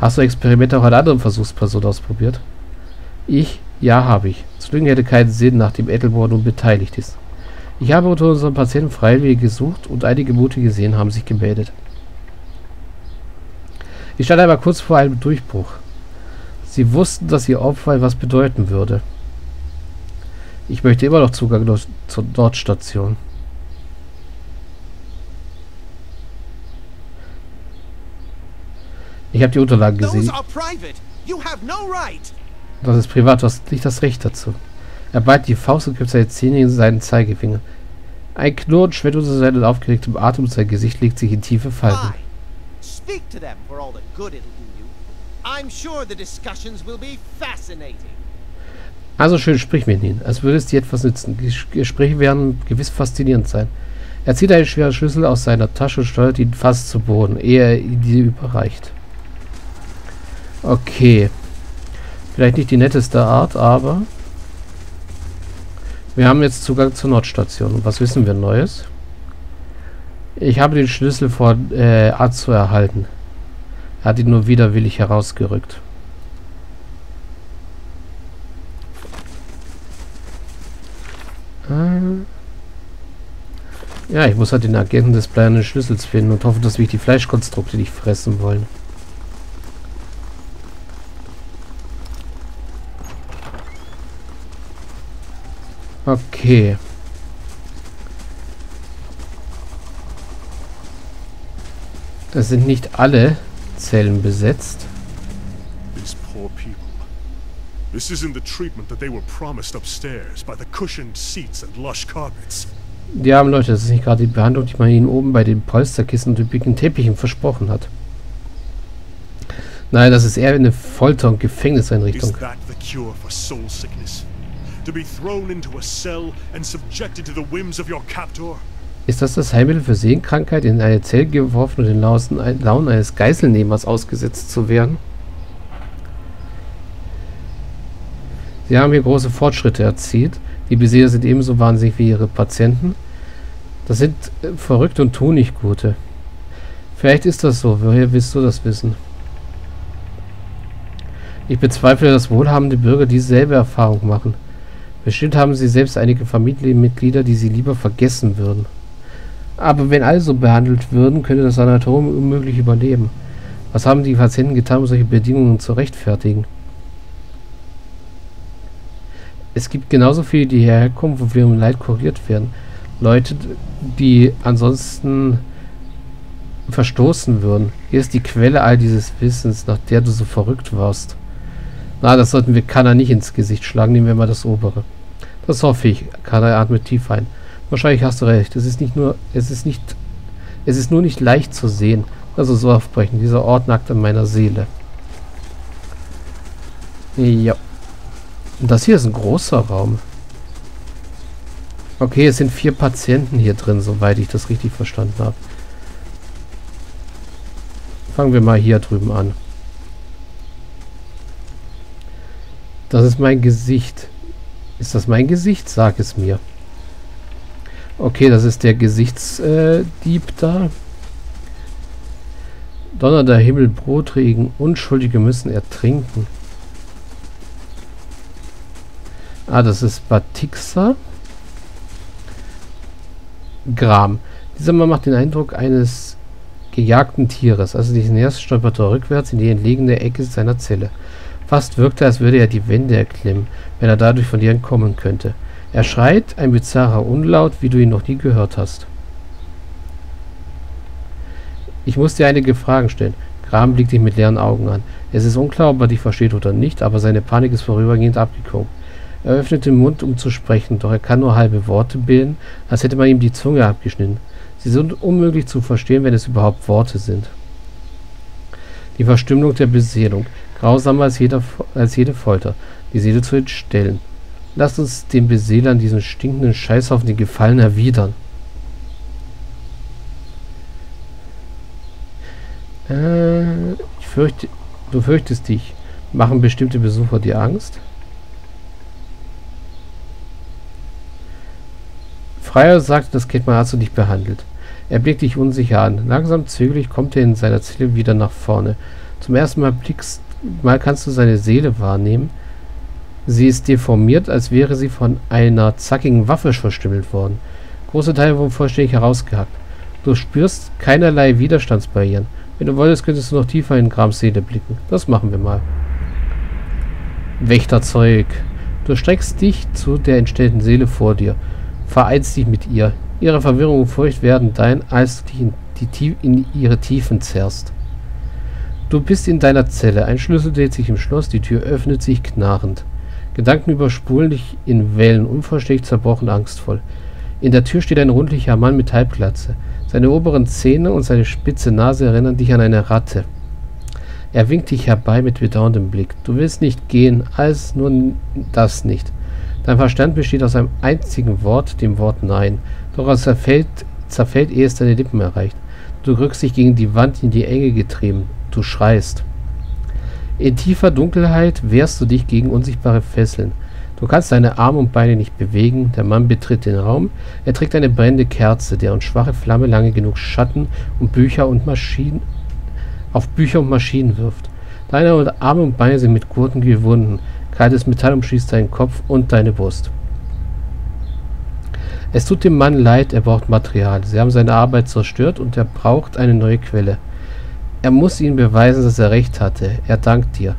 Hast du Experimente auch an anderen Versuchspersonen ausprobiert? Ich? Ja, habe ich. Zu hätte keinen Sinn, nachdem Edelborn nun beteiligt ist. Ich habe unter unseren Patienten Freiwillige gesucht und einige mutige gesehen haben sich gemeldet. Ich stand einmal kurz vor einem Durchbruch. Sie wussten, dass ihr Opfer etwas bedeuten würde. Ich möchte immer noch Zugang zur Nordstation. Ich habe die Unterlagen gesehen. Das ist privat, du hast nicht das Recht dazu. Er ballt die Faust und gibt seine Zähne in seinen Zeigefinger. Ein Knurren schwirrt unter seinem aufgeregten Atem und sein Gesicht legt sich in tiefe Falten. Speak to them for all the good it'll do you. I'm sure the discussions will be fascinating. Also schön, sprich mit ihnen, als würde es dir etwas nützen. Die Gespräche werden gewiss faszinierend sein. Er zieht einen schweren Schlüssel aus seiner Tasche und steuert ihn fast zu Boden, ehe er ihn dir überreicht. Okay. Vielleicht nicht die netteste Art, aber wir haben jetzt Zugang zur Nordstation. was wissen wir Neues? Ich habe den Schlüssel von äh, Azu erhalten. Er hat ihn nur widerwillig herausgerückt. Äh. Ja, ich muss halt den Agenten des bleiernen Schlüssels finden und hoffe, dass wir die Fleischkonstrukte nicht fressen wollen. Okay. Das sind nicht alle Zellen besetzt. These poor people. This isn't the treatment that they were promised upstairs by the cushioned seats and lush carpets. Die armen Leute, das ist nicht gerade die Behandlung, die man ihnen oben bei den Polsterkissen und üppigen Teppichen versprochen hat. Nein, das ist eher eine Folter- und Gefängniseinrichtung. Is that the cure for soul sickness? To be thrown into a cell and subjected to the whims of your captor? Ist das das Heilmittel für Sehenkrankheit, in eine Zelle geworfen und den Launen eines Geiselnehmers ausgesetzt zu werden? Sie haben hier große Fortschritte erzielt. Die Beseher sind ebenso wahnsinnig wie ihre Patienten. Das sind äh, verrückte und Tuniggute. Vielleicht ist das so. Woher willst du das wissen? Ich bezweifle, dass wohlhabende Bürger dieselbe Erfahrung machen. Bestimmt haben sie selbst einige Familienmitglieder, die sie lieber vergessen würden. Aber wenn alle so behandelt würden, könnte das Sanatorium unmöglich überleben. Was haben die Patienten getan, um solche Bedingungen zu rechtfertigen? Es gibt genauso viele, die hierher kommen, wo wir im Leid kuriert werden. Leute, die ansonsten verstoßen würden. Hier ist die Quelle all dieses Wissens, nach der du so verrückt warst. Na, das sollten wir Kanna nicht ins Gesicht schlagen, nehmen wir mal das obere. Das hoffe ich. Kanna atmet tief ein. Wahrscheinlich hast du recht. Es ist nicht nur, es ist nicht, es ist nur nicht leicht zu sehen. Also so aufbrechen. Dieser Ort nackt an meiner Seele. Ja. Und das hier ist ein großer Raum. Okay, es sind vier Patienten hier drin, soweit ich das richtig verstanden habe. Fangen wir mal hier drüben an. Das ist mein Gesicht. Ist das mein Gesicht? Sag es mir. Okay, das ist der Gesichtsdieb da. Donner der Himmel, Brotregen, Unschuldige müssen ertrinken. Ah, das ist Batixa. Gram. Dieser Mann macht den Eindruck eines gejagten Tieres. Also diesen erst stolpert er rückwärts in die entlegene Ecke seiner Zelle. Fast wirkte, als würde er die Wände erklimmen, wenn er dadurch von dir entkommen könnte. Er schreit, ein bizarrer Unlaut, wie du ihn noch nie gehört hast. Ich muss dir einige Fragen stellen. Graham blickt dich mit leeren Augen an. Es ist unklar, ob er dich versteht oder nicht, aber seine Panik ist vorübergehend abgeklungen. Er öffnet den Mund, um zu sprechen, doch er kann nur halbe Worte bilden, als hätte man ihm die Zunge abgeschnitten. Sie sind unmöglich zu verstehen, wenn es überhaupt Worte sind. Die Verstümmelung der Beseelung, grausamer als, jeder, als jede Folter, die Seele zu entstellen. Lasst uns den Beseelern diesen stinkenden Scheißhaufen den Gefallen erwidern. Äh, ich fürchte, du fürchtest dich. Machen bestimmte Besucher dir Angst? Freier sagte, das Kind mal hast du dich behandelt. Er blickt dich unsicher an. Langsam zögerlich kommt er in seiner Zelle wieder nach vorne. Zum ersten Mal, blickst, mal kannst du seine Seele wahrnehmen. Sie ist deformiert, als wäre sie von einer zackigen Waffe verstümmelt worden. Große Teile wurden vollständig herausgehackt. Du spürst keinerlei Widerstandsbarrieren. Wenn du wolltest, könntest du noch tiefer in Grams Seele blicken. Das machen wir mal. Wächterzeug. Du streckst dich zu der entstellten Seele vor dir. Vereinst dich mit ihr. Ihre Verwirrung und Furcht werden dein, als du dich in, die, in ihre Tiefen zerrst. Du bist in deiner Zelle. Ein Schlüssel dreht sich im Schloss. Die Tür öffnet sich knarrend. Gedanken überspulen dich in Wellen, unverständlich zerbrochen, angstvoll. In der Tür steht ein rundlicher Mann mit Halbglatze. Seine oberen Zähne und seine spitze Nase erinnern dich an eine Ratte. Er winkt dich herbei mit bedauerndem Blick. Du willst nicht gehen, alles nur das nicht. Dein Verstand besteht aus einem einzigen Wort, dem Wort Nein. Doch es zerfällt, zerfällt, ehe es deine Lippen erreicht. Du rückst dich gegen die Wand in die Enge getrieben. Du schreist. In tiefer Dunkelheit wehrst du dich gegen unsichtbare Fesseln. Du kannst deine Arme und Beine nicht bewegen. Der Mann betritt den Raum. Er trägt eine brennende Kerze, deren schwache Flamme lange genug Schatten und Bücher und Maschinen auf Bücher und Maschinen wirft. Deine Arme und Beine sind mit Gurten gewunden. Kaltes Metall umschließt deinen Kopf und deine Brust. Es tut dem Mann leid, er braucht Material. Sie haben seine Arbeit zerstört und er braucht eine neue Quelle. Er muss ihnen beweisen, dass er recht hatte. Er dankt dir.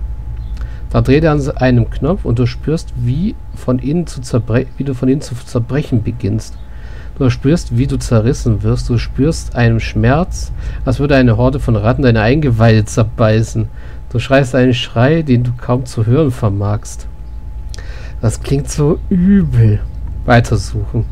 Da dreht er an einem Knopf und du spürst, wie, von innen zu wie du von innen zu zerbrechen beginnst. Du spürst, wie du zerrissen wirst. Du spürst einen Schmerz, als würde eine Horde von Ratten deine Eingeweide zerbeißen. Du schreist einen Schrei, den du kaum zu hören vermagst. Das klingt so übel. Weitersuchen.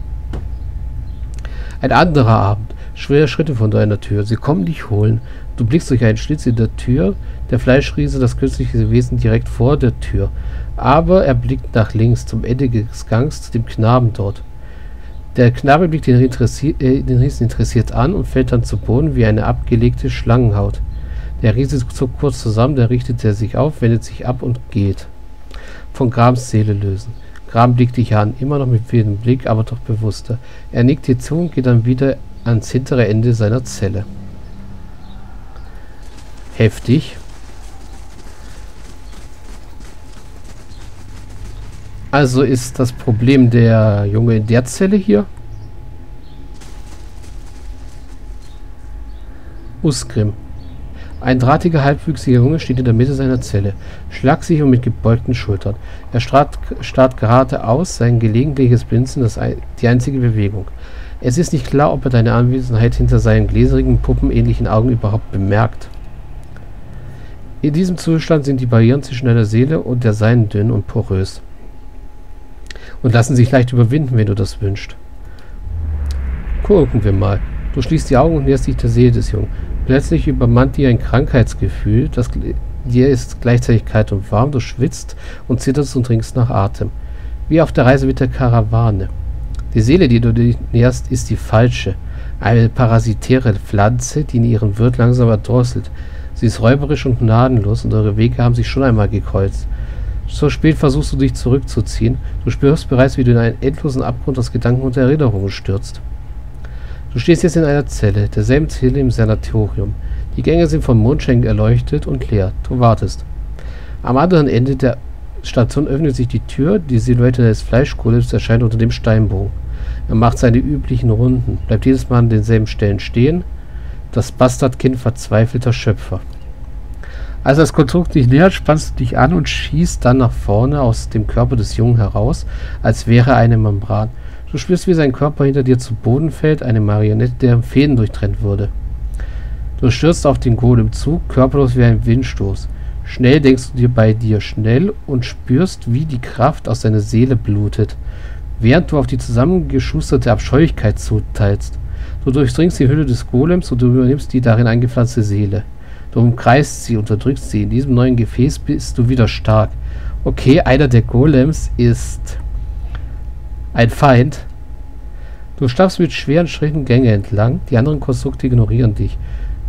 Ein anderer Abend. Schwere Schritte von deiner Tür. Sie kommen dich holen. Du blickst durch einen Schlitz in der Tür. Der Fleischriese, das künstliche Wesen direkt vor der Tür. Aber er blickt nach links, zum Ende des Gangs, zu dem Knaben dort. Der Knabe blickt den, äh, Riesen interessiert an und fällt dann zu Boden wie eine abgelegte Schlangenhaut. Der Riese zuckt kurz zusammen, dann richtet er sich auf, wendet sich ab und geht. Von Grams Seele lösen. Gram blickt dich an, immer noch mit fehlendem Blick, aber doch bewusster. Er nickt dir zu und geht dann wieder ans hintere Ende seiner Zelle. Heftig. Also ist das Problem der Junge in der Zelle hier? Usgrim. Ein drahtiger, halbwüchsiger Junge steht in der Mitte seiner Zelle, schlagsig und mit gebeugten Schultern. Er starrt, starrt geradeaus, sein gelegentliches Blinzen ist die einzige Bewegung. Es ist nicht klar, ob er deine Anwesenheit hinter seinen gläserigen, puppenähnlichen Augen überhaupt bemerkt. In diesem Zustand sind die Barrieren zwischen deiner Seele und der Seinen dünn und porös und lassen sich leicht überwinden, wenn du das wünschst. Gucken wir mal. Du schließt die Augen und näherst dich der Seele des Jungen. Plötzlich übermannt dir ein Krankheitsgefühl, das dir ist gleichzeitig kalt und warm, du schwitzt und zitterst und trinkst nach Atem. Wie auf der Reise mit der Karawane. Die Seele, die du dir näherst, ist die falsche. Eine parasitäre Pflanze, die in ihren Wirt langsam erdrosselt. Sie ist räuberisch und gnadenlos und eure Wege haben sich schon einmal gekreuzt. So spät versuchst du dich zurückzuziehen. Du spürst bereits, wie du in einen endlosen Abgrund aus Gedanken und Erinnerungen stürzt. Du stehst jetzt in einer Zelle, derselben Zelle im Sanatorium. Die Gänge sind vom Mondschein erleuchtet und leer. Du wartest. Am anderen Ende der Station öffnet sich die Tür. Die Silhouette des Fleischkohles erscheint unter dem Steinbogen. Er macht seine üblichen Runden, bleibt jedes Mal an denselben Stellen stehen. Das Bastardkind verzweifelter Schöpfer. Als das Konstrukt dich nähert, spannst du dich an und schießt dann nach vorne aus dem Körper des Jungen heraus, als wäre eine Membran. Du spürst, wie sein Körper hinter dir zu Boden fällt, eine Marionette, deren Fäden durchtrennt wurde. Du stürzt auf den Golem zu, körperlos wie ein Windstoß. Schnell denkst du dir bei dir schnell und spürst, wie die Kraft aus deiner Seele blutet, während du auf die zusammengeschusterte Abscheulichkeit zuteilst. Du durchdringst die Hülle des Golems und du übernimmst die darin eingepflanzte Seele. Du umkreist sie, unterdrückst sie. In diesem neuen Gefäß bist du wieder stark. Okay, einer der Golems ist ein Feind. Du stapfst mit schweren Schritten Gänge entlang. Die anderen Konstrukte ignorieren dich.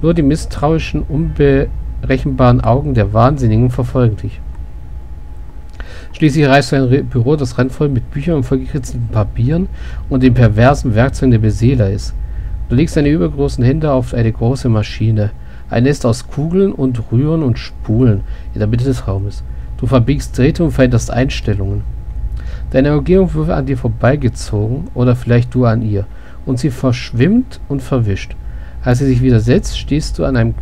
Nur die misstrauischen, unberechenbaren Augen der Wahnsinnigen verfolgen dich. Schließlich erreichst du ein Büro, das randvoll mit Büchern und vollgekritzelten Papieren und den perversen Werkzeugen der Beseeler ist. Du legst deine übergroßen Hände auf eine große Maschine. Ein Nest aus Kugeln und Rühren und Spulen in der Mitte des Raumes. Du verbiegst Drähte und veränderst Einstellungen. Deine Umgebung wird an dir vorbeigezogen oder vielleicht du an ihr und sie verschwimmt und verwischt. Als sie sich wieder setzt, stehst du an einem,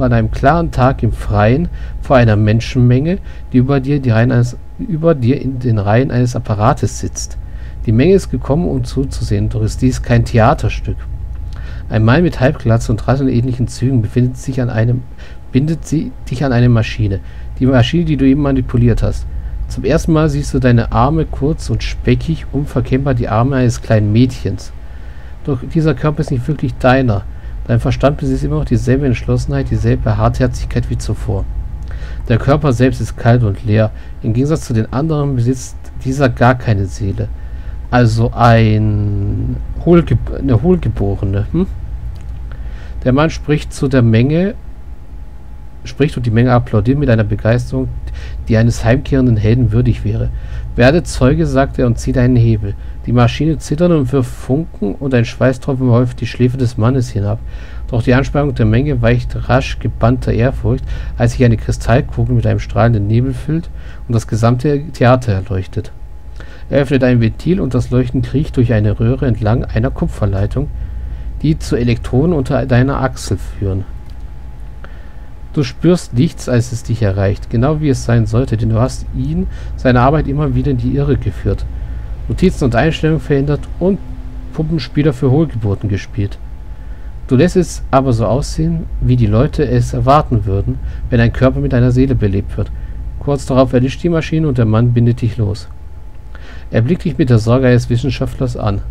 an einem klaren Tag im Freien vor einer Menschenmenge, die über dir, die Reihen eines, über dir in den Reihen eines Apparates sitzt. Die Menge ist gekommen, um zuzusehen, doch ist dies kein Theaterstück. Ein Mann mit Halbglatze und rasselähnlichen Zügen befindet sich an einem, bindet sie, dich an eine Maschine. Die Maschine, die du eben manipuliert hast. Zum ersten Mal siehst du deine Arme kurz und speckig, unverkennbar die Arme eines kleinen Mädchens. Doch dieser Körper ist nicht wirklich deiner. Dein Verstand besitzt immer noch dieselbe Entschlossenheit, dieselbe Hartherzigkeit wie zuvor. Der Körper selbst ist kalt und leer. Im Gegensatz zu den anderen besitzt dieser gar keine Seele. Also ein Hohlge eine Hohlgeborene. Hm? Der Mann spricht zu der Menge, spricht und die Menge applaudiert mit einer Begeisterung, die eines heimkehrenden Helden würdig wäre. Werde Zeuge, sagt er und zieht einen Hebel. Die Maschine zittert und wirft Funken und ein Schweißtropfen häuft die Schläfe des Mannes hinab. Doch die Anspannung der Menge weicht rasch gebannter Ehrfurcht, als sich eine Kristallkugel mit einem strahlenden Nebel füllt und das gesamte Theater erleuchtet. Er öffnet ein Ventil und das Leuchten kriecht durch eine Röhre entlang einer Kupferleitung, die zu Elektroden unter deiner Achsel führen. Du spürst nichts, als es dich erreicht, genau wie es sein sollte, denn du hast ihn, seine Arbeit immer wieder in die Irre geführt, Notizen und Einstellungen verändert und Puppenspieler für Hohlgeburten gespielt. Du lässt es aber so aussehen, wie die Leute es erwarten würden, wenn ein Körper mit einer Seele belebt wird. Kurz darauf erlischt die Maschine und der Mann bindet dich los. Er blickt dich mit der Sorge eines Wissenschaftlers an.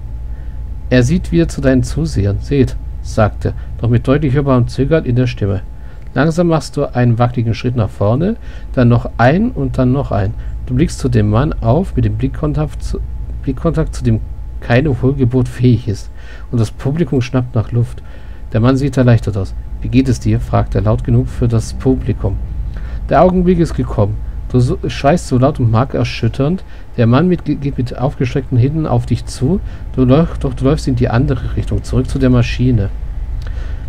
Er sieht wieder zu deinen Zusehern. Seht, sagt er, doch mit deutlich hörbarem Zögern in der Stimme. Langsam machst du einen wackeligen Schritt nach vorne, dann noch ein und dann noch ein. Du blickst zu dem Mann auf mit dem Blickkontakt zu, Blickkontakt, zu dem keine Hohlgeburt fähig ist. Und das Publikum schnappt nach Luft. Der Mann sieht erleichtert aus. Wie geht es dir? fragt er laut genug für das Publikum. Der Augenblick ist gekommen. Du schreist so laut und markerschütternd. Der Mann mit, geht mit aufgestreckten Händen auf dich zu. Du läufst, doch du läufst in die andere Richtung, zurück zu der Maschine.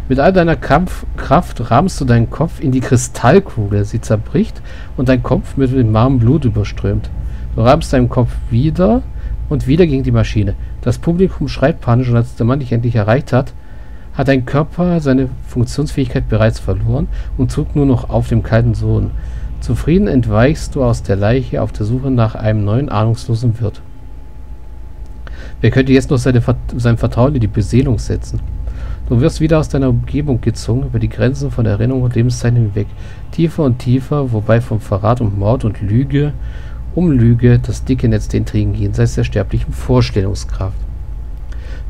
Mit all deiner Kampf Kraft rahmst du deinen Kopf in die Kristallkugel. Sie zerbricht und dein Kopf wird mit warmem Blut überströmt. Du rahmst deinen Kopf wieder und wieder gegen die Maschine. Das Publikum schreit panisch und als der Mann dich endlich erreicht hat, hat dein Körper seine Funktionsfähigkeit bereits verloren und zuckt nur noch auf dem kalten Sohn. Zufrieden entweichst du aus der Leiche auf der Suche nach einem neuen ahnungslosen Wirt. Wer könnte jetzt noch seine, sein Vertrauen in die Beseelung setzen? Du wirst wieder aus deiner Umgebung gezogen, über die Grenzen von Erinnerung und Lebenszeit hinweg. Tiefer und tiefer, wobei vom Verrat und Mord und Lüge um Lüge das dicke Netz der Intrigen jenseits der sterblichen Vorstellungskraft.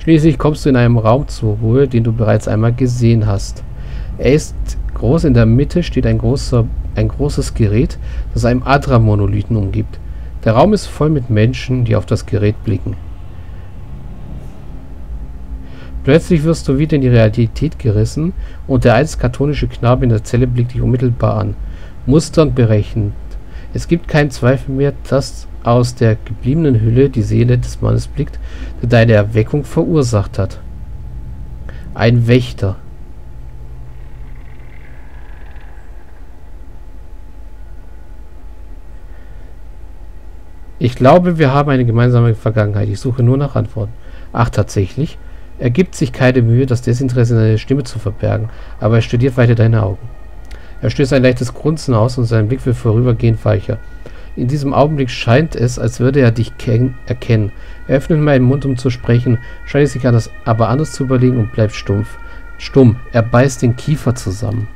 Schließlich kommst du in einem Raum zur Ruhe, den du bereits einmal gesehen hast. Er ist groß, in der Mitte steht ein großer ein großes Gerät, das einem Adra-Monolithen umgibt. Der Raum ist voll mit Menschen, die auf das Gerät blicken. Plötzlich wirst du wieder in die Realität gerissen und der einst katholische Knabe in der Zelle blickt dich unmittelbar an. Musternd berechnet. Es gibt keinen Zweifel mehr, dass aus der gebliebenen Hülle die Seele des Mannes blickt, der deine Erweckung verursacht hat. Ein Wächter. Ich glaube, wir haben eine gemeinsame Vergangenheit. Ich suche nur nach Antworten. Ach, tatsächlich? Er gibt sich keine Mühe, das Desinteresse in seiner Stimme zu verbergen, aber er studiert weiter deine Augen. Er stößt ein leichtes Grunzen aus und sein Blick wird vorübergehend weicher. In diesem Augenblick scheint es, als würde er dich erkennen. Er öffnet meinen Mund, um zu sprechen, scheint sich anders, aber anders zu überlegen und bleibt stumpf. Stumm, er beißt den Kiefer zusammen.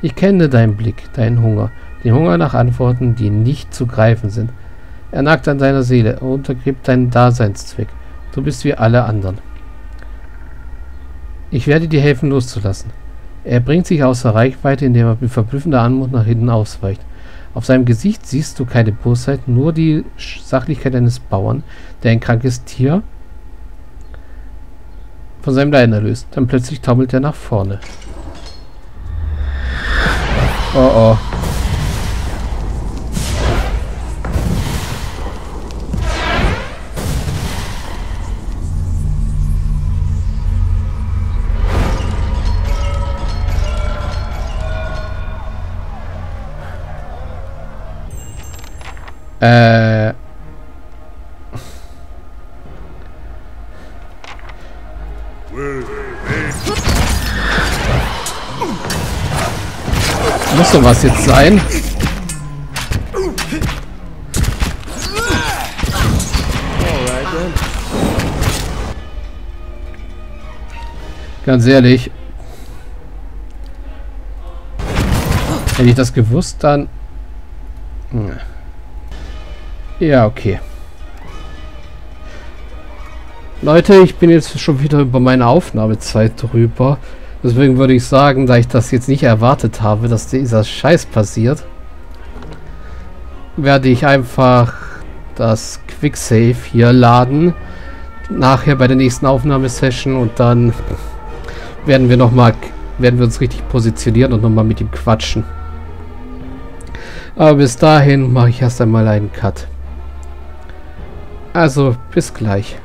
Ich kenne deinen Blick, deinen Hunger, den Hunger nach Antworten, die nicht zu greifen sind. Er nagt an deiner Seele und untergräbt deinen Daseinszweck. Du bist wie alle anderen. Ich werde dir helfen, loszulassen. Er bringt sich außer Reichweite, indem er mit verblüffender Anmut nach hinten ausweicht. Auf seinem Gesicht siehst du keine Bosheit, nur die Sachlichkeit eines Bauern, der ein krankes Tier von seinem Leiden erlöst. Dann plötzlich taumelt er nach vorne. Oh oh. Äh. Muss doch was jetzt sein. Ganz ehrlich. Hätte ich das gewusst, dann... Ja, okay. Leute, ich bin jetzt schon wieder über meine Aufnahmezeit drüber. Deswegen würde ich sagen, da ich das jetzt nicht erwartet habe, dass dieser Scheiß passiert, werde ich einfach das Quicksave hier laden. Nachher bei der nächsten Aufnahmesession und dann werden wir noch mal werden wir uns richtig positionieren und noch mal mit ihm quatschen. Aber bis dahin mache ich erst einmal einen Cut. Also, bis gleich.